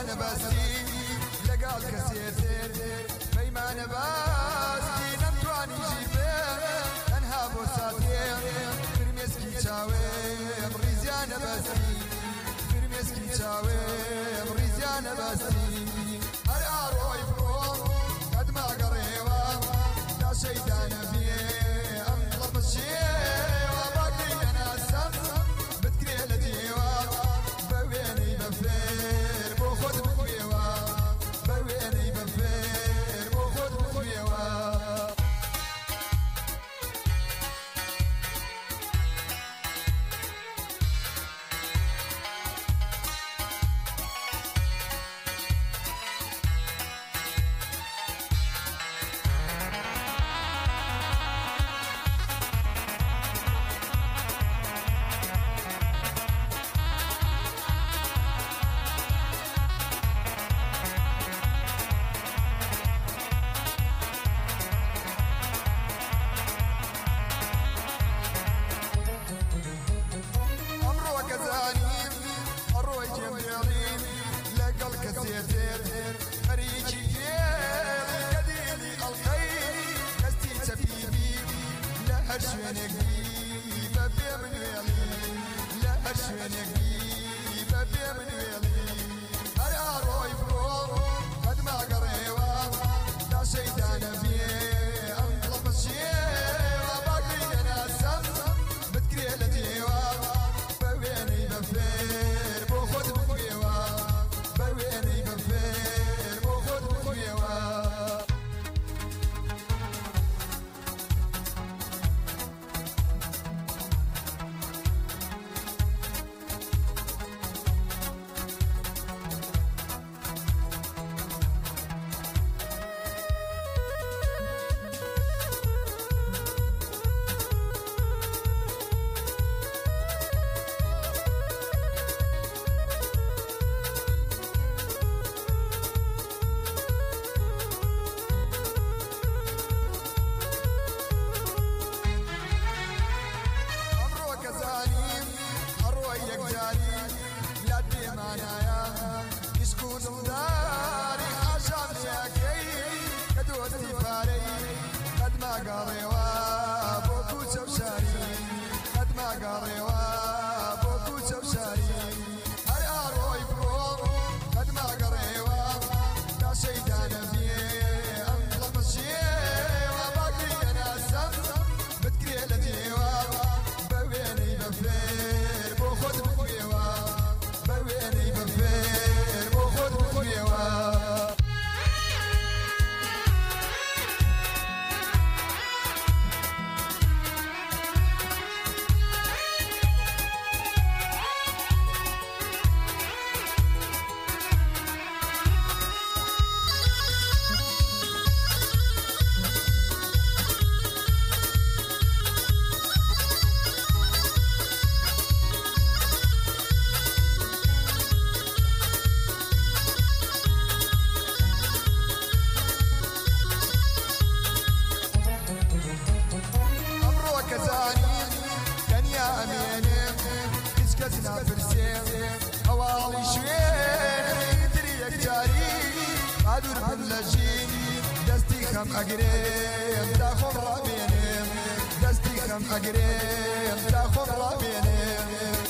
پەیمانە بەستی لەگەڵ کەسێتر پەیمانە باستی نەمتوانیشی بێ ئەنها بۆ ساتێ فرمێسکی چاوێ ڕیزیانە بەستی فرمێسکی چاوێ ڕیزیانە بەستی قريبة بيا من ويلي لا أشياء قريبة بيا من ويلي down سكتنا برسيم حوالي شوين يدري جاري قادر من لجين دستي خم أقريم تاخر رابينم دستي خم أقريم تاخر رابينم